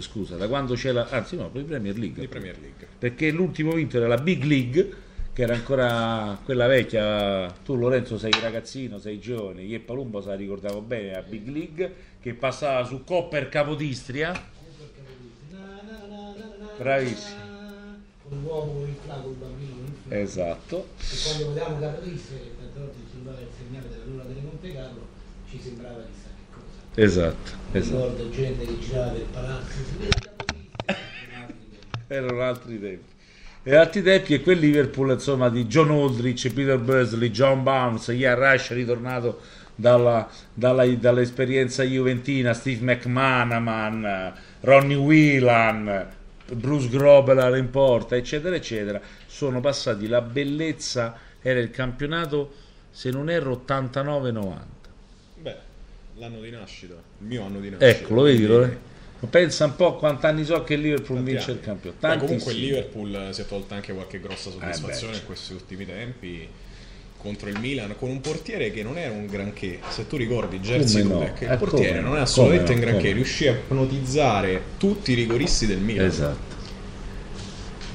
scusa, da quando c'è la... anzi no, di Premier League. Di Premier League. Perché l'ultimo vinto era la Big League, che era ancora quella vecchia, tu Lorenzo sei ragazzino, sei giovane, io e Palumbo se la ricordavo bene, la Big League, che passava su Copper Capodistria. Bravissimo. Con l'uomo con il flaco, bambino il flaco. Esatto. E quando vedevamo Capodistria, che tante volte sembrava il segnale della luna delle Monte Carlo, ci sembrava chissà che cosa. Esatto, esatto. Ricordo gente che girava per Capodistria. Erano altri tempi. E altri tempi e quel Liverpool insomma di John Aldrich, Peter Bursley, John Barnes, Ian Rush ritornato dalla, dalla- dall'esperienza juventina, Steve McManaman, Ronnie Whelan, Bruce Grobelar in porta, eccetera, eccetera, sono passati la bellezza, era il campionato, se non erro, 89-90. L'anno di nascita, il mio anno di nascita. Ecco, lo vedi, lo- pensa un po' quanti anni so che il Liverpool Tanti vince anni. il campionato. Beh, comunque il. Liverpool si è tolta anche qualche grossa soddisfazione Eh beh, in questi ultimi tempi contro il Milan con un portiere che non era un granché. Se tu ricordi Jersey no? Dudek, il Eh, portiere come no? non è assolutamente Come un granché, Come riuscì a ipnotizzare tutti i rigoristi del Milan. Esatto.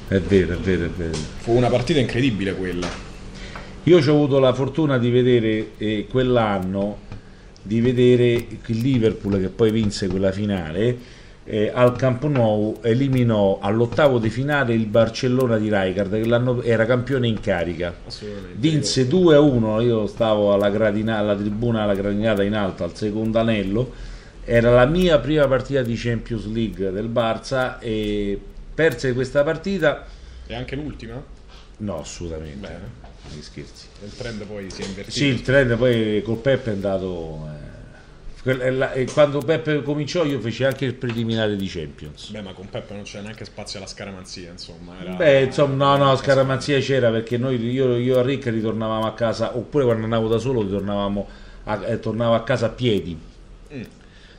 È vero, è vero, è vero. Fu una partita incredibile quella. Io ho avuto la fortuna di vedere eh, quell'anno, di vedere il Liverpool che poi vinse quella finale, eh, al Camp Nou eliminò all'ottavo di finale il Barcellona di Rijkaard che l'anno era campione in carica. Vinse 2 a 1, io stavo alla, gradina- alla tribuna alla gradinata in alto al secondo anello, era la mia prima partita di Champions League del Barça e perse questa partita, E anche l'ultima? no assolutamente, Bene. Che scherzi. Il trend poi si è invertito. Sì, il trend poi col Peppe è andato... eh, e la- e quando Peppe cominciò io feci anche il preliminare di Champions. Beh, ma con Peppe non c'era neanche spazio alla scaramanzia, insomma. Era... Beh, insomma, no, no, scaramanzia c'era perché noi, io, io e Rick ritornavamo a casa, oppure quando andavo da solo ritornavamo a, eh, tornavo a casa a piedi. Mm.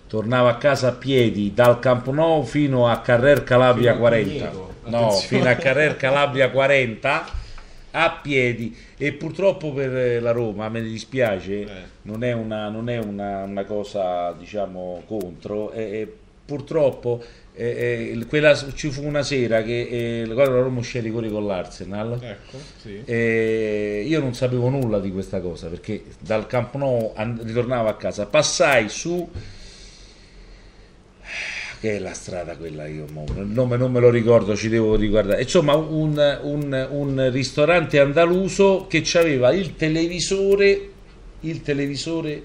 Tornavo a casa a piedi dal Camp Nou fino a Carrer Calabria Fino al 40. Vigneto, No, fino a Carrer Calabria 40 a piedi e purtroppo per eh, la Roma, me ne dispiace, Eh. non è una, non è una, una cosa diciamo contro, e- e purtroppo eh, eh, quella, ci fu una sera che eh, la Roma uscì ai rigori con l'Arsenal Ecco, sì. io non sapevo nulla di questa cosa perché dal Camp Nou an- ritornavo a casa, passai su che è la strada quella io il nome non me lo ricordo, ci devo riguardare. Insomma, un, un- un ristorante andaluso che aveva il televisore, il televisore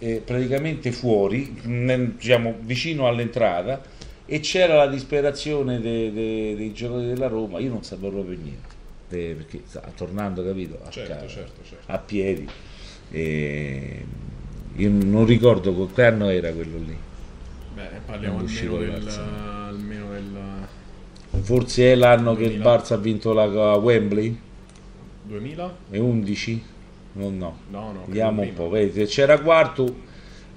eh, praticamente fuori, nel- diciamo vicino all'entrata, e c'era la disperazione de- de- dei giocatori della Roma. Io non sapevo proprio niente, eh, perché tornando, capito? A, Certo, casa, certo, certo. a piedi. E io non ricordo co- che anno era quello lì. Beh, parliamo Non almeno del, almeno del Forse è l'anno che il 2000. Barça ha vinto la Wembley? 2000? È 11? No, no. No, no. Vediamo un po', vedi, se c'era quarto,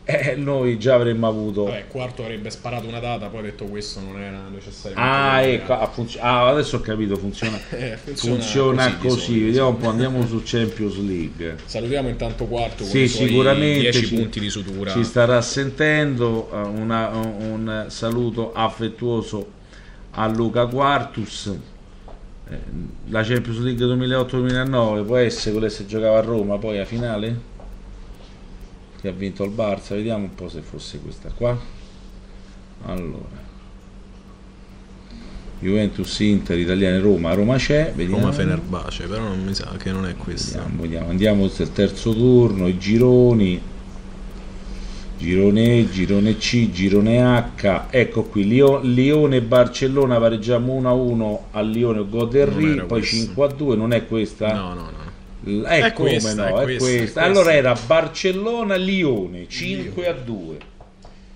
eh, noi già avremmo avuto... Vabbè, quarto avrebbe sparato una data, poi ha detto questo non era necessariamente. Ah, ecco, ha funzio- ah, adesso ho capito, funziona, Eh, funziona funziona così così. solito. Vediamo un po', andiamo su Champions League. Salutiamo intanto quarto con Sì, sicuramente 10 ci- punti di sutura. Ci starà sentendo eh, una- un saluto affettuoso a Luca Quartus. Eh, La Champions League 2008-2009 può essere quella che si giocava a Roma poi a finale? Che ha vinto il Barça, vediamo un po' se fosse questa qua. Allora. Juventus, Inter, Italiane, Roma, Roma c'è, vediamo. Roma Fenerbace, però non mi sa che non è questa. Vediamo, vediamo. Andiamo al terzo turno, i gironi. Girone E, girone C, girone H. Ecco qui, Lio- Lione Barcellona pareggiamo 1-1 a Lione Goderri, poi questa. 5-2, non è questa? No, no, no. È come questa, no, è è questa, è questa. Allora era Barcellona-Lione 5-2.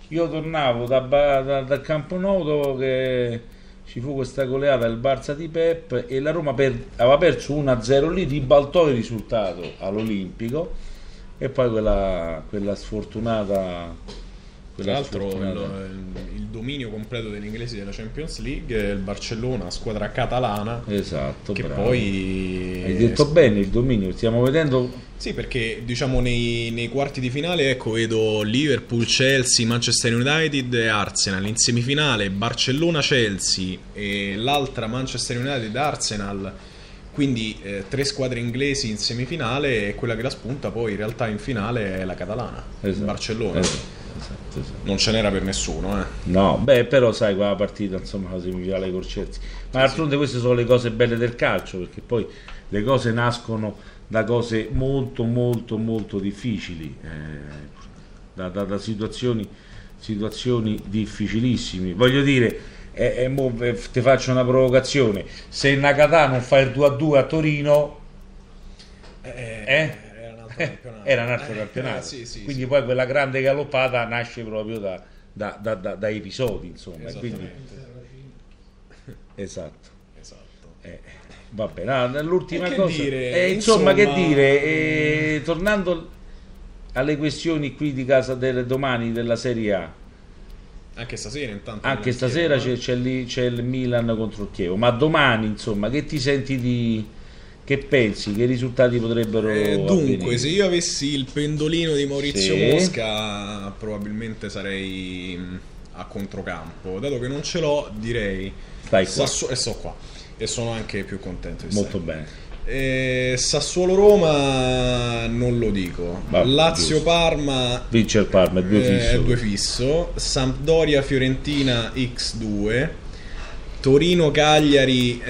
Io tornavo da, da- dal Campo Nou dopo che ci fu questa goleata del Barça di Pep e la Roma per- aveva perso 1-0 lì, ribaltò il risultato all'Olimpico e poi quella, quella sfortunata Tra l'altro sfortunata. il, il dominio completo degli inglesi della Champions League, il Barcellona, squadra catalana, Esatto, che bravo. poi... Hai detto bene il dominio, stiamo vedendo Sì, perché diciamo nei, nei quarti di finale ecco, vedo Liverpool, Chelsea, Manchester United e Arsenal. In semifinale Barcellona, Chelsea e l'altra Manchester United Arsenal. Quindi eh, tre squadre inglesi in semifinale e quella che la spunta poi in realtà in finale è la catalana, Esatto, Barcellona. esatto, esatto, esatto. Non ce n'era per nessuno, eh. No, beh, però sai, quella partita, insomma, la semifinale col Chelsea. Ma d'altronde queste sono le cose belle del calcio, perché poi le cose nascono da cose molto, molto, molto difficili, eh, da, da- da situazioni, situazioni difficilissime. Voglio dire, eh, eh, mo, eh, ti faccio una provocazione, se Nakata non fa il 2 a 2 a Torino, Eh? Era un altro campionato. era un altro campionato. eh, sì, sì, quindi sì. poi quella grande galoppata nasce proprio da, da- da- da- da episodi, insomma. Quindi, esatto. Esatto. Eh, va bene, Ah, l'ultima E che cosa. dire, eh, insomma, insomma- che dire, eh, tornando alle questioni qui di casa del domani della Serie A, Anche stasera intanto. anche stasera chiedo, c'è, eh. c'è lì, c'è il Milan contro il Chievo, ma domani, insomma, che ti senti di... che pensi, che risultati potrebbero... Eh, dunque, avvenire? se io avessi il pendolino di Maurizio Sì. Mosca, probabilmente sarei mh, a controcampo. Dato che non ce l'ho, direi. Stai qua. Sassu- e sto qua. E sono anche più contento di Molto stare. bene. Eh, Sassuolo-Roma non lo dico. Vabbè, giusto. Lazio-Parma Vince il Parma, è due eh, fisso. è due fisso. Sampdoria-Fiorentina X2. Torino-Cagliari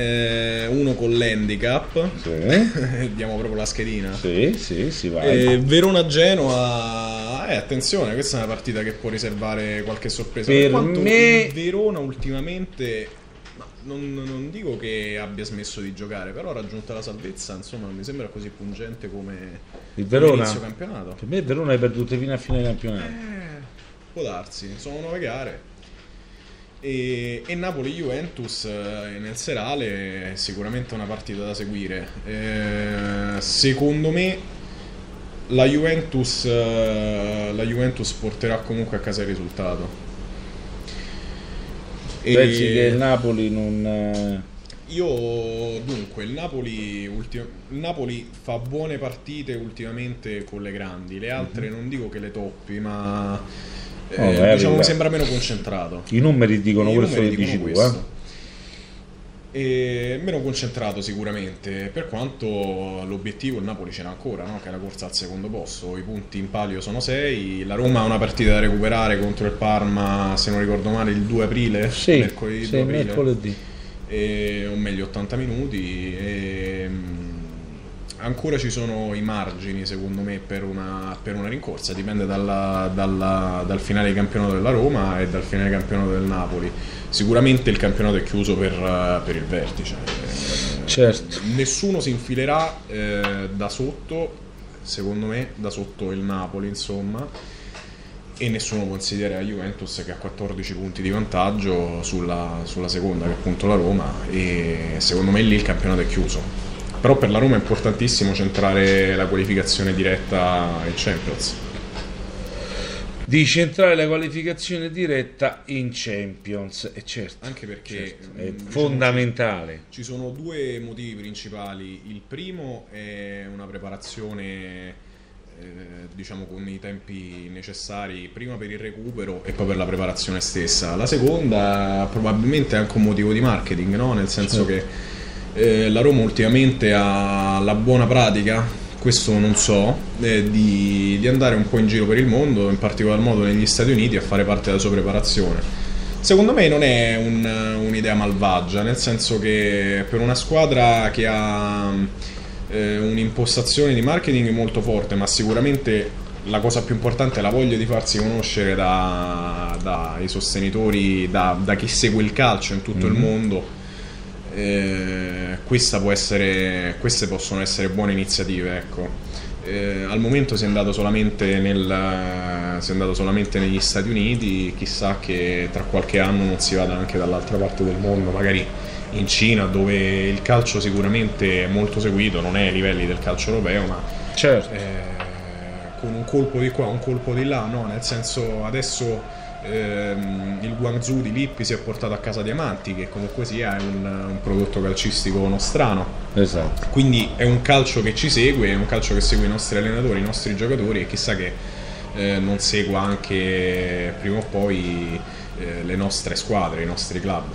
1 con l'handicap. Sì, Diamo proprio la schedina. sì, sì, si va. Eh, Verona-Genoa, eh, attenzione, questa è una partita che può riservare qualche sorpresa. Per quanto me- Verona ultimamente, ma non, non dico che abbia smesso di giocare, però raggiunta la salvezza, insomma, non mi sembra così pungente come Il Verona? inizio campionato. Per me il Verona hai perduto fino a fine campionato. Eh, può darsi, sono nove gare. E, e Napoli-Juventus eh, nel serale è sicuramente una partita da seguire. Eh, secondo me la Juventus, eh, la Juventus porterà comunque a casa il risultato. E- Pensi che il Napoli non... eh, io dunque il Napoli, ulti- il Napoli fa buone partite ultimamente con le grandi, le altre non dico che le toppi, ma. Oh, beh, diciamo sembra meno concentrato. I numeri dicono I questo numeri che dicono dici tu, eh? E meno concentrato sicuramente, per quanto l'obiettivo il Napoli ce n'ha ancora, no? che è la corsa al secondo posto. I punti in palio sono 6, la Roma ha una partita da recuperare contro il Parma, se non ricordo male, il 2 aprile, Sì, mercoledì sì, 2 aprile mercoledì. e- o meglio 80 minuti e, ancora ci sono i margini secondo me per una, per una rincorsa. Dipende dalla- dalla- dal finale di campionato della Roma e dal finale di campionato del Napoli. Sicuramente il campionato è chiuso per, per il vertice. Certo. nessuno si infilerà eh, da sotto secondo me da sotto il Napoli insomma. E nessuno considera la Juventus che ha 14 punti di vantaggio sulla, sulla seconda che è appunto la Roma. E secondo me lì il campionato è chiuso però per la Roma è importantissimo centrare la qualificazione diretta in Champions Di centrare la qualificazione diretta in Champions, e certo, anche perché certo, mh, è diciamo, fondamentale. Ci sono due motivi principali. Il primo è una preparazione, eh, diciamo, con i tempi necessari, prima per il recupero e poi per la preparazione stessa. La seconda, probabilmente, è anche un motivo di marketing, no? Nel senso che eh, la Roma ultimamente ha la buona pratica. Questo non so, eh, di, di andare un po' in giro per il mondo, in particolar modo negli Stati Uniti, a fare parte della sua preparazione. Secondo me non è un- un'idea malvagia, nel senso che per una squadra che ha eh, un'impostazione di marketing molto forte, ma sicuramente la cosa più importante è la voglia di farsi conoscere da- dai sostenitori, da, da chi segue il calcio in tutto il mondo. Eh, questa può essere, queste possono essere buone iniziative. Ecco. Eh, al momento si è andato solamente nel, si è andato solamente negli Stati Uniti, chissà che tra qualche anno non si vada anche dall'altra parte del mondo, magari in Cina dove il calcio sicuramente è molto seguito, non è ai livelli del calcio europeo, ma Certo. eh, con un colpo di qua, un colpo di là, no? Nel senso adesso ehm, il Guangzhou di Lippi si è portato a casa Diamanti, che comunque sia è un, un prodotto calcistico nostrano. Esatto. Quindi è un calcio che ci segue, è un calcio che segue i nostri allenatori, i nostri giocatori e chissà che eh, non segua anche prima o poi eh, le nostre squadre, i nostri club.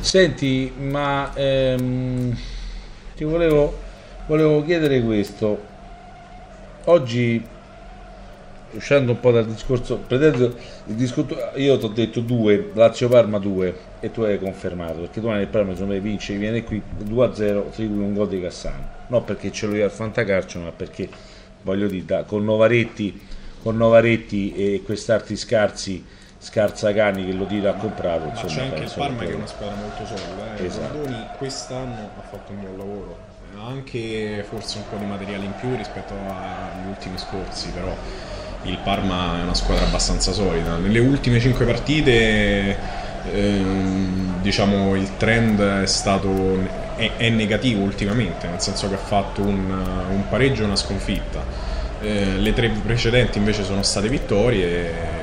Senti, ma ehm, ti volevo, volevo chiedere questo. Oggi, uscendo un po' dal discorso, prendendo il discorso, io ti ho detto due, Lazio-Parma 2 e tu hai confermato, perché domani il Parma secondo me vince, viene qui 2-0, segui un gol di Cassano. Non perché ce l'ho io al Fantacalcio, ma perché voglio dire, da, con Novaretti, con Novaretti e quest'arti scarsi Scarzagani che lo tira ha comprato. Ma insomma, c'è anche il Parma che- che è una squadra molto solida. Eh. Esatto. Rondoni quest'anno ha fatto un buon lavoro. Ha anche forse un po' di materiale in più rispetto agli ultimi scorsi, però il Parma è una squadra abbastanza solida. Nelle ultime 5 partite ehm, diciamo il trend è stato è, è negativo ultimamente, nel senso che ha fatto un, un pareggio e una sconfitta. Eh, le tre precedenti invece sono state vittorie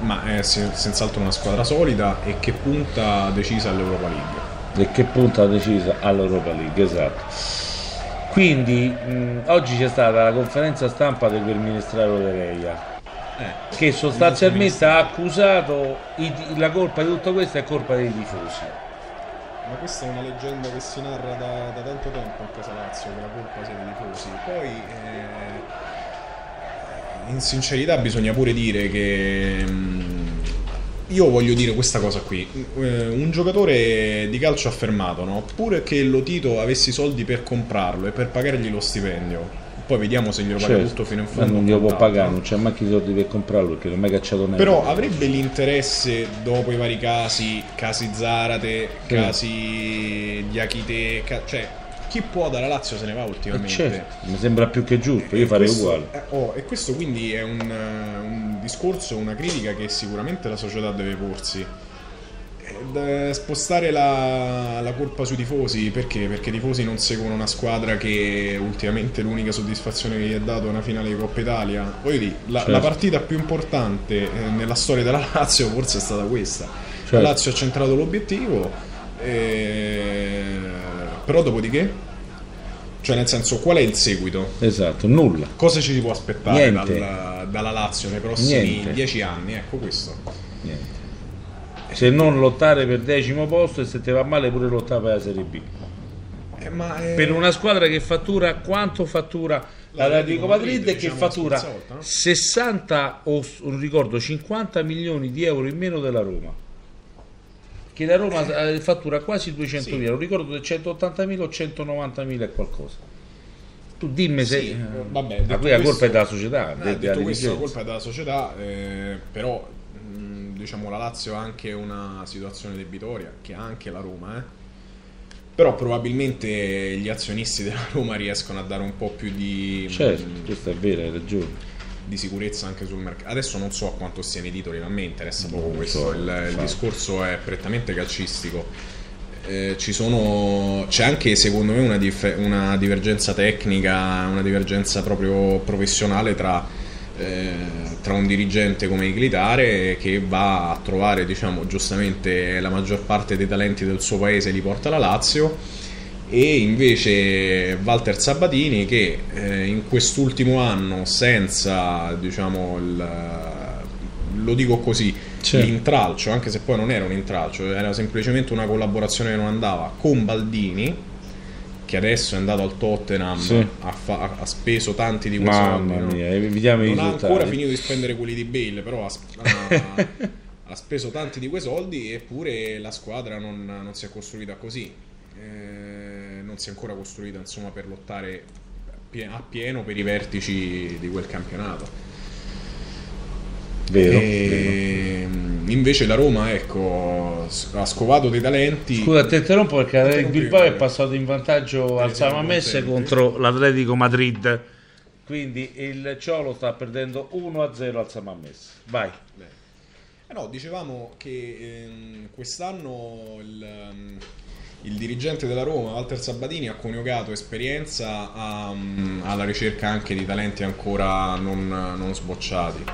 ma è sen- senz'altro una squadra solida e che punta decisa all'Europa League. e che punto ha deciso all'Europa League, esatto. Quindi mh, oggi c'è stata la conferenza stampa di quel ministero De Reia Eh, che sostanzialmente ha accusato i- la colpa di tutto questo è colpa dei tifosi. ma questa è una leggenda che si narra da, da tanto tempo a Casa Lazio, che la colpa sia dei tifosi. Poi, eh, in sincerità, bisogna pure dire che. mm, io voglio dire questa cosa qui. Eh, Un giocatore di calcio affermato, no? Pure che lo Tito avessi i soldi per comprarlo e per pagargli lo stipendio. Poi vediamo se glielo paga Certo, tutto fino in ma fondo. non o glielo può pagare, no? non c'è manco i soldi per comprarlo perché non è mai cacciato neanche. Però avrebbe l'interesse dopo i vari casi, casi Zarate, Sì. casi Diachite, ca- cioè chi può dalla Lazio se ne va Eh, ultimamente. certo, mi sembra più che giusto, io E farei questo- uguale. eh, oh, e questo quindi è un, eh, un discorso, una critica che sicuramente la società deve porsi. Eh, spostare la, la colpa sui tifosi perché? Perché i tifosi non seguono una squadra che ultimamente l'unica soddisfazione che gli è dato è una finale di Coppa Italia. Voglio dire, la, Certo. la partita più importante eh, nella storia della Lazio forse è stata questa. Certo. La Lazio ha centrato l'obiettivo, eh, però dopodiché, cioè nel senso, qual è il seguito? Esatto, nulla. Cosa ci si può aspettare Niente. dal- dalla Lazio nei prossimi Niente. dieci anni? Ecco questo. Niente. Se non lottare per decimo posto e se ti va male pure lottare per la Serie B. Eh, è- Per una squadra che fattura quanto fattura l'Atletico Madrid e che diciamo, fattura la scorsa volta, no? 60 o non ricordo 50 milioni di euro in meno della Roma. Che la Roma eh, fattura quasi 200 Sì. non ricordo se 180 o 190 mila e qualcosa. Tu dimmi se Sì, eh, vabbè, ma detto qui la colpa è della società, Eh, de- detto questo, la colpa è della società, eh, però mh, diciamo la Lazio ha anche una situazione debitoria che ha anche la Roma, eh. Però probabilmente gli azionisti della Roma riescono a dare un po' più di, Certo, mh, questo è vero, hai ragione. Di sicurezza anche sul mercato. Adesso non so a quanto stiano i titoli, ma a me interessa poco Non questo. so, il, il discorso è prettamente calcistico. Eh, ci sono, c'è anche secondo me una, dif- una divergenza tecnica, una divergenza proprio professionale tra, eh, tra un dirigente come Iglitare che va a trovare diciamo giustamente la maggior parte dei talenti del suo paese e li porta alla Lazio e invece Walter Sabatini che eh, in quest'ultimo anno senza diciamo il, lo dico così Certo. l'intralcio anche se poi non era un intralcio era semplicemente una collaborazione che non andava con Baldini che adesso è andato al Tottenham Sì. ha, fa- ha- speso tanti di quei soldi no? mia, evitiamo i non ha risultati. ancora finito di spendere quelli di Bale però ha, ha- ha speso tanti di quei soldi eppure la squadra non, non si è costruita così Eh, non si è ancora costruita insomma per lottare a pieno per i vertici di quel campionato Vero, vero. e invece la Roma ecco ha scovato dei talenti Scusa, ti interrompo perché il Bilbao è passato in vantaggio al Samamesse contro l'Atletico Madrid. Quindi il Ciolo sta perdendo 1-0 al Samamesse. Vai. Eh no, dicevamo che ehm, quest'anno il, ehm, il dirigente della Roma, Walter Sabatini, ha coniugato esperienza a- mm, alla ricerca anche di talenti ancora non, non sbocciati.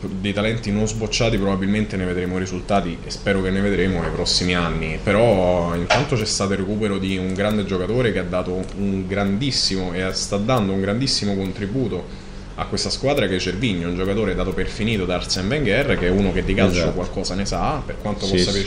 Dei talenti non sbocciati probabilmente ne vedremo risultati e spero che ne vedremo nei prossimi anni però intanto c'è stato il recupero di un grande giocatore che ha dato un grandissimo e sta dando un grandissimo contributo a questa squadra che è Cervigno, un giocatore dato per finito da Arsene Wenger che è uno che di calcio Esatto. qualcosa ne sa per quanto Sì, possa sì.